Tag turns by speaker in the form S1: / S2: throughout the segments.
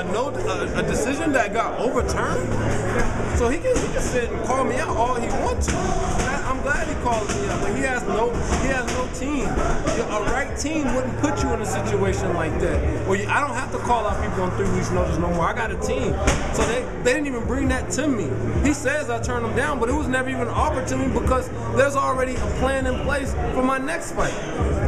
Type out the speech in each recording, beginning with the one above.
S1: a no a, a decision that got overturned. So he can he can sit and call me out all he wants to. I'm glad he called me out, but he has no he has no team. A right team wouldn't put you in a situation like that. You, I don't have to call out people on three weeks notice no more. I got a team, so they they didn't even bring that to me. He says I turned him down, but it was never even offered to me because there's already a plan in place for my next fight,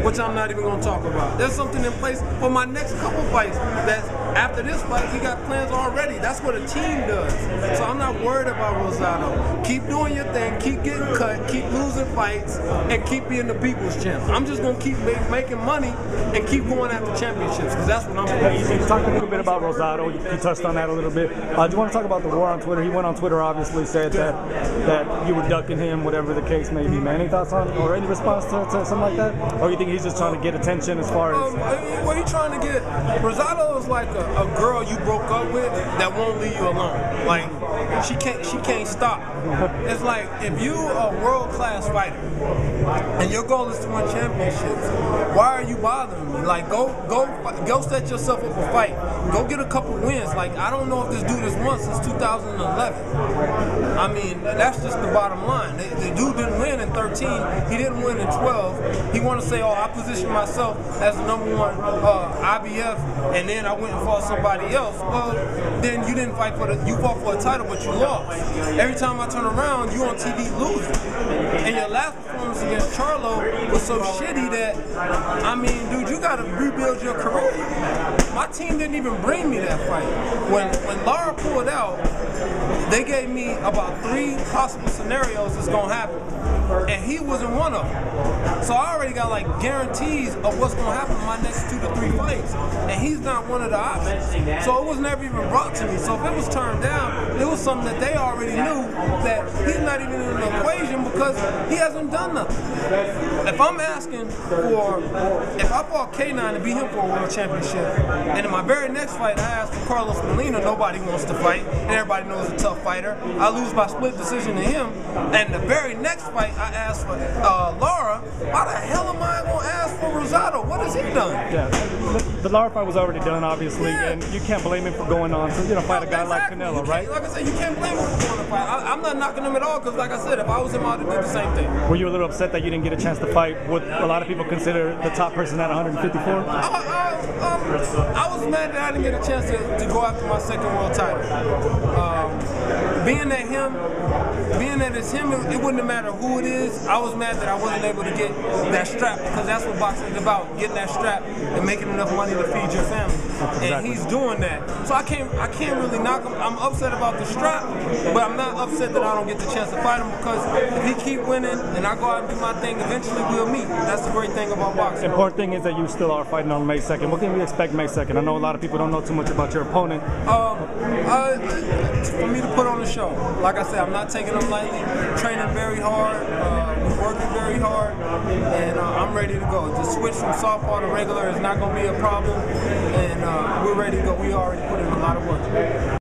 S1: which I'm not even going to talk about. There's something in place for my next couple fights that after this fight, he got plans already. That's what a team does. So I'm not worried about Rosado. Keep doing your thing, keep getting cut, keep losing fights, and keep being the people's champ. I'm just going to keep make, making money and keep going after championships because that's what I'm doing.
S2: You talked a little bit about Rosado. You touched on that a little bit. Uh, do you want to talk about the war on Twitter? He went on Twitter, obviously, said that that you were ducking him, whatever the case may be. Man, any thoughts on or any response to, to something like that? Or you think he's just trying to get attention as far as?
S1: Um, what he trying to get? Rosado is like a, a girl you broke up with that won't leave you alone. Like she can't she can't stop. It's like if you a world class fighter and your goal is to win championships, why are you bothering? Like go go go set yourself up a fight. Go get a couple wins. Like I don't know if this dude has won since 2011. I mean that's just the bottom line. The, the dude didn't win in 13. He didn't win in 12. He want to say, oh, I positioned myself as the number one uh, IBF, and then I went and fought somebody else. Well, then you didn't fight for the you fought for a title, but you lost. Every time I turn around, you on TV losing. And your last performance against Charlo was so shitty that I mean, dude, you got to rebuild your career. My team didn't even bring me that fight. When when Lara pulled out, they gave me about three possible scenarios that's gonna happen, and he wasn't one of them. So I already got like guarantees of what's gonna happen in my next two to three fights, and he's not one of the options. So it was never even brought to me. So if it was turned down, it was something that they already knew that he's not even in the equation because he hasn't done nothing. If I'm asking for, if I fought K9 to beat him for a world championship, and in my very next fight I asked for Carlos Molina, nobody wants to fight, and everybody knows a tough fighter. I lose by split decision to him. And the very next fight, I asked for uh, Lara. Why the hell am I going ask Rosado? What has he done?
S2: Yeah, the, the Lara fight was already done, obviously, yeah. and you can't blame him for going on to you know fight a guy exactly. like Canelo, right?
S1: Like I said, you can't blame him for going to fight. I, am not knocking him at all because, like I said, if I was him, I'd do the same thing.
S2: Were you a little upset that you didn't get a chance to fight what a lot of people consider the top person at 154? I,
S1: I, um, I was mad that I didn't get a chance to, to go after my second world title. Um, being that him, being that it's him, it, it, wouldn't matter who it is. I was mad that I wasn't able to get that strap because that's what boxing is about: getting that strap and making enough money to feed your family. Exactly. And he's doing that. So I can't, I can't really knock him. I'm upset about the strap, but I'm not upset that I don't get the chance to fight him because if he keep winning and I go out and do my thing, eventually we'll meet. That's the great thing about boxing.
S2: The important thing is that you still are fighting on May 2nd. What can we expect May 2nd? I know a lot of people don't know too much about your opponent.
S1: Um, uh, for me to put on a show. Like I said, I'm not taking them lightly. Training very hard, uh, working very hard, and uh, I'm ready to go. The switch from southpaw to regular is not going to be a problem, and uh, Um, we're ready to go. We already put in a lot of work.